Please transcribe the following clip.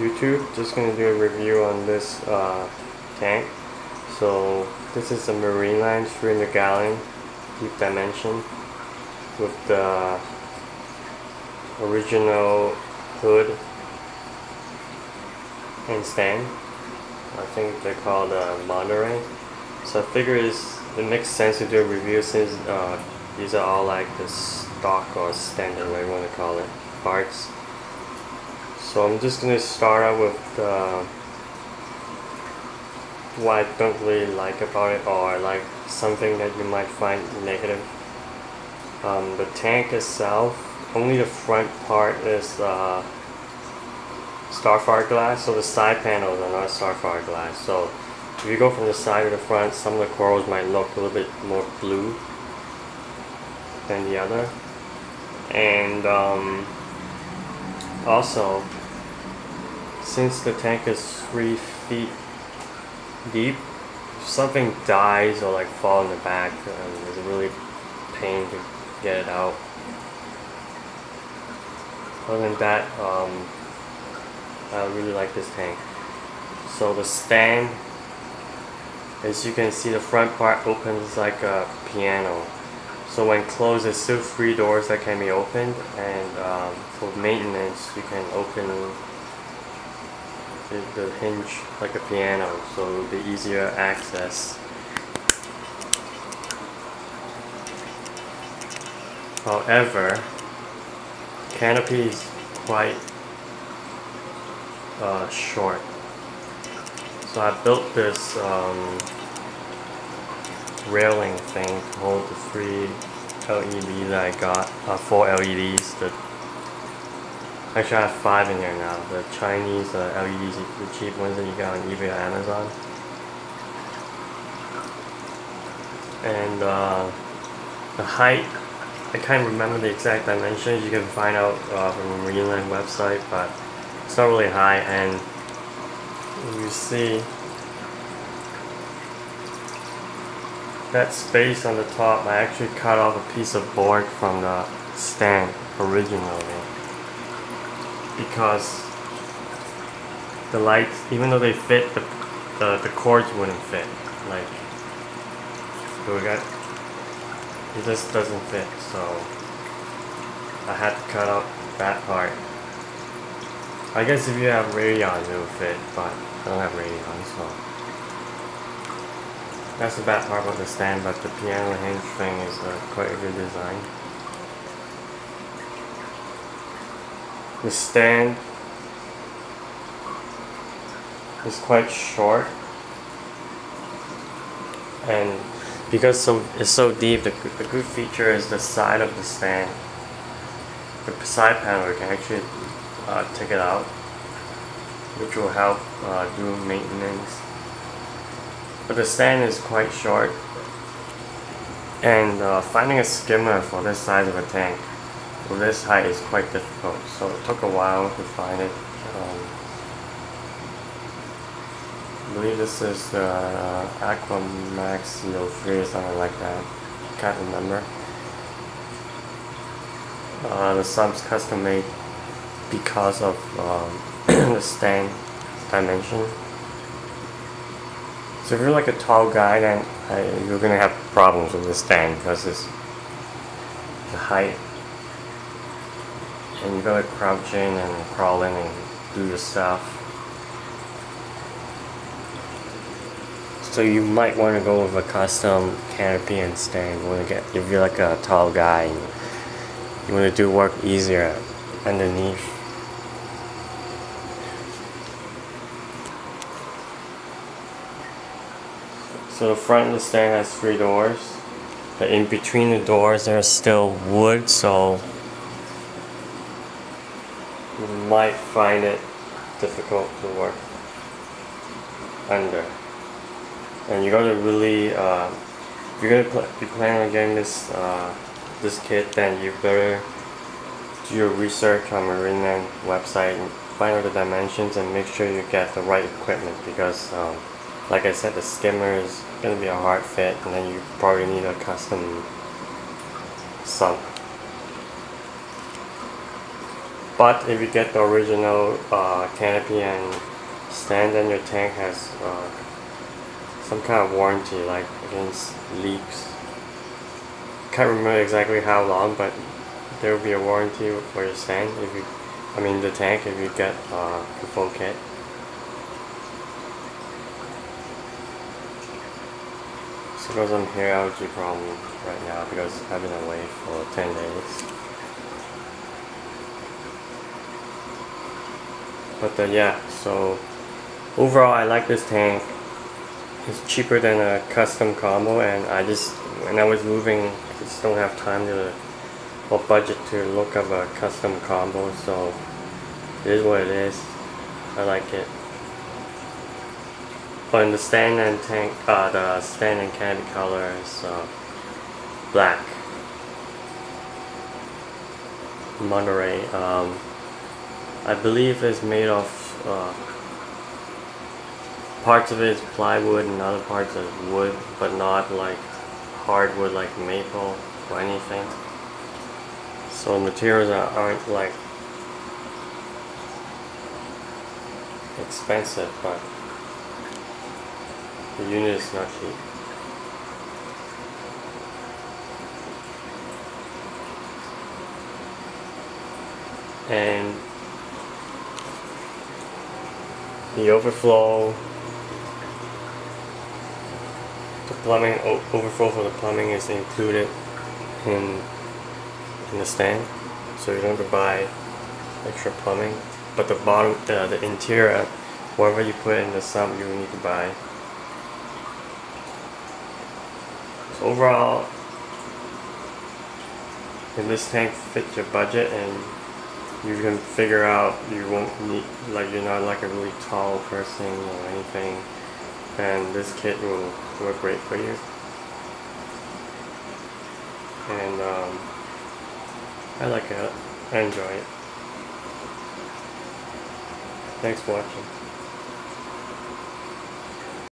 YouTube. Just gonna do a review on this uh, tank. So this is a Marineland 300 gallon deep dimension with the original hood and stand. I think they're called uh, Monterey. So I figure it makes sense to do a review since uh, these are all like the stock or standard, whatever you want to call it, parts. So I'm just going to start out with uh, what I don't really like about it or like something that you might find negative. Um, the tank itself, only the front part is uh, Starfire glass, so the side panels are not Starfire glass. So if you go from the side to the front, some of the corals might look a little bit more blue than the other. And um, also, since the tank is three feet deep, if something dies or like fall in the back, um, it's a really pain to get it out. Other than that, um, I really like this tank. So the stand, as you can see the front part opens like a piano. So when closed, there's still three doors that can be opened and um, for maintenance you can open the, the hinge like a piano so it'll be easier access. However, canopy is quite uh, short. So I built this um, railing thing to hold the three LEDs that I got, uh, four LEDs. The, actually I have five in here now. The Chinese uh, LEDs, the cheap ones that you got on eBay or Amazon. And uh, the height, I can't remember the exact dimensions. You can find out uh, from the Marineland website, but it's not really high and you see that space on the top I actually cut off a piece of board from the stand originally because the lights even though they fit the, the, the cords wouldn't fit like so we got it just doesn't fit so I had to cut out that part I guess if you have Radions it will fit, but I don't have Radions, so. That's the bad part about the stand, but the piano hinge thing is uh, quite a good design. The stand is quite short. And because so it's so deep the, the good feature is the side of the stand. The side panel you can actually uh, take it out which will help uh, do maintenance. But the stand is quite short. And uh, finding a skimmer for this size of a tank for this height is quite difficult so it took a while to find it um, I believe this is the uh, Aquamax 03 or something like that. Can't remember. Uh, the sub's custom made because of um, the stand dimension. So if you're like a tall guy, then uh, you're gonna have problems with the stand because it's the height, and you gotta crouch in and crawl in and do your stuff. So you might want to go with a custom canopy and stand. You want to get if you're like a tall guy, you want to do work easier underneath. So the front of the stand has three doors. But in between the doors there's still wood, so might find it difficult to work under. And you gotta really, uh, if you're gonna pl be planning on getting this uh, this kit, then you better do your research on Marineland website and find out the dimensions and make sure you get the right equipment because um, like I said the skimmer is to be a hard fit and then you probably need a custom sump but if you get the original uh, canopy and stand then your tank has uh, some kind of warranty like against leaks. Can't remember exactly how long but there will be a warranty for your stand if you I mean the tank if you get uh, the full kit. So because I'm here allergy problem right now because I've been away for 10 days but uh, yeah so overall I like this tank. It's cheaper than a custom combo and I just when I was moving I just don't have time to or budget to look up a custom combo so it is what it is. I like it. But in the stand and tank uh, the stand and candy color is uh, black. Monterey um, I believe it's made of uh, parts of it is plywood and other parts are wood but not like hardwood like maple or anything. So materials aren't like expensive but the unit is not cheap. And the overflow. The plumbing overflow for the plumbing is included in in the stand so you don't have to buy extra plumbing. But the bottom uh, the interior whatever you put in the sump you need to buy. So overall if this tank fits your budget and you can figure out you won't need like you're not like a really tall person or anything then this kit will work great for you. And um, I like it. I enjoy it. Thanks for watching